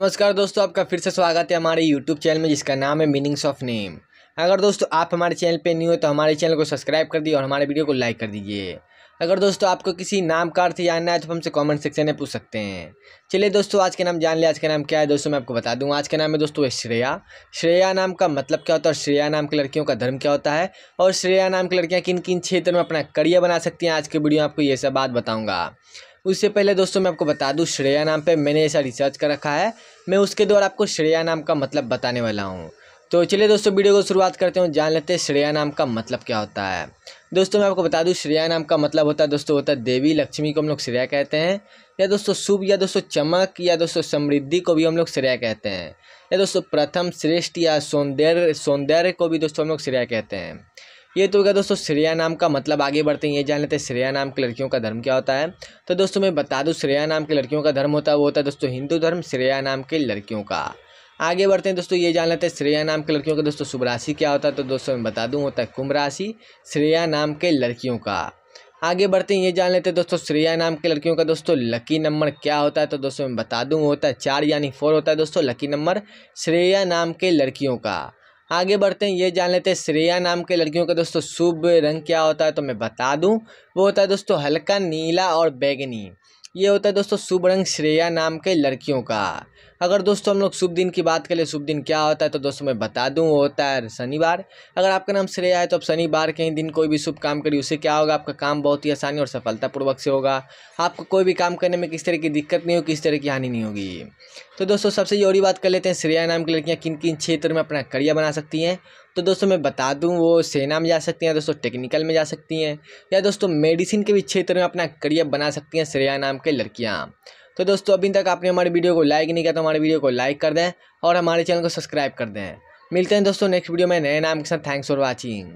नमस्कार दोस्तों, आपका फिर से स्वागत है हमारे यूट्यूब चैनल में, जिसका नाम है मीनिंग्स ऑफ़ नेम अगर दोस्तों, आप हमारे चैनल पे न्यू हो तो हमारे चैनल को सब्सक्राइब कर दीजिए और हमारे वीडियो को लाइक कर दीजिए। अगर दोस्तों, आपको किसी नाम का अर्थ जानना है तो हमसे कमेंट सेक्शन में पूछ सकते हैं। चलिए दोस्तों, आज के नाम जान लिया आज का नाम क्या है दोस्तों, मैं आपको बता दूँ। आज का नाम है दोस्तों श्रेया। श्रेया नाम का मतलब क्या होता है? और श्रेया नाम की लड़कियों का धर्म क्या होता है? और श्रेया नाम की लड़कियाँ किन किन क्षेत्र में अपना करियर बना सकती हैं? आज के वीडियो में आपको ये सब बात बताऊँगा। उससे पहले दोस्तों मैं आपको बता दूँ, श्रेया नाम पे मैंने ऐसा रिसर्च कर रखा है। मैं उसके द्वारा आपको श्रेया नाम का मतलब बताने वाला हूँ। तो चलिए दोस्तों, वीडियो को शुरुआत करते हैं जान लेते हैं श्रेया नाम का मतलब क्या होता है। दोस्तों, मैं आपको बता दूँ, श्रेया नाम का मतलब होता है दोस्तों, होता है देवी, लक्ष्मी को हम लोग श्रेया कहते हैं। या दोस्तों, शुभ या दोस्तों, चमक या दोस्तों, समृद्धि को भी हम लोग श्रेया कहते हैं। या दोस्तों, प्रथम, श्रेष्ठ या सौंदर्य सौंदर्य को भी दोस्तों हम लोग श्रेया कहते हैं। ये तो क्या दोस्तों श्रेया नाम का मतलब आगे बढ़ते हैं, ये जान लेते हैं श्रेया नाम की लड़कियों का धर्म क्या होता है। तो दोस्तों मैं बता दूँ, श्रेया नाम की लड़कियों का धर्म होता है, वो होता है दोस्तों हिंदू धर्म, श्रेया नाम की लड़कियों का। आगे बढ़ते हैं दोस्तों, ये जान लेते हैं श्रेया नाम के लड़कियों का दोस्तों शुभ राशि क्या होता है तो दोस्तों मैं बता दूँ, होता है कुंभ राशि, श्रेया नाम के लड़कियों का। आगे बढ़ते हैं, ये जान लेते हैं दोस्तों श्रेया नाम के लड़कियों का दोस्तों लकी नंबर क्या होता है तो दोस्तों मैं बता दूँ होता है चार यानी फोर होता है दोस्तों, लकी नंबर श्रेया नाम के लड़कियों का। आगे बढ़ते हैं, ये जान लेते हैं श्रेया नाम के लड़कियों का। दोस्तों, शुभ रंग क्या होता है तो मैं बता दूँ। वो होता है दोस्तों, हल्का नीला और बैगनी। ये होता है दोस्तों शुभ रंग श्रेया नाम के लड़कियों का। अगर दोस्तों हम लोग शुभ दिन की बात करें, शुभ दिन क्या होता है तो दोस्तों मैं बता दूँ होता है शनिवार। अगर आपका नाम श्रेया है तो आप शनिवार के ही दिन कोई भी शुभ काम करिए, उससे क्या होगा? आपका काम बहुत ही आसानी और सफलतापूर्वक से होगा। आपको कोई भी काम करने में किस तरह की दिक्कत नहीं होगी किस तरह की हानि नहीं होगी। तो दोस्तों सबसे ज़रूरी बात कर लेते हैं, श्रेया नाम की लड़कियाँ किन किन क्षेत्र में अपना करियर बना सकती हैं। तो दोस्तों मैं बता दूँ, वो सेना में जा सकती हैं, दोस्तों टेक्निकल में जा सकती हैं, या दोस्तों मेडिसिन के भी क्षेत्र में अपना करियर बना सकती हैं श्रेया नाम के लड़कियाँ। तो दोस्तों अभी तक आपने हमारे वीडियो को लाइक नहीं किया तो हमारे वीडियो को लाइक कर दें और हमारे चैनल को सब्सक्राइब कर दें। मिलते हैं दोस्तों नेक्स्ट वीडियो में नए नाम के साथ। Thanks for watching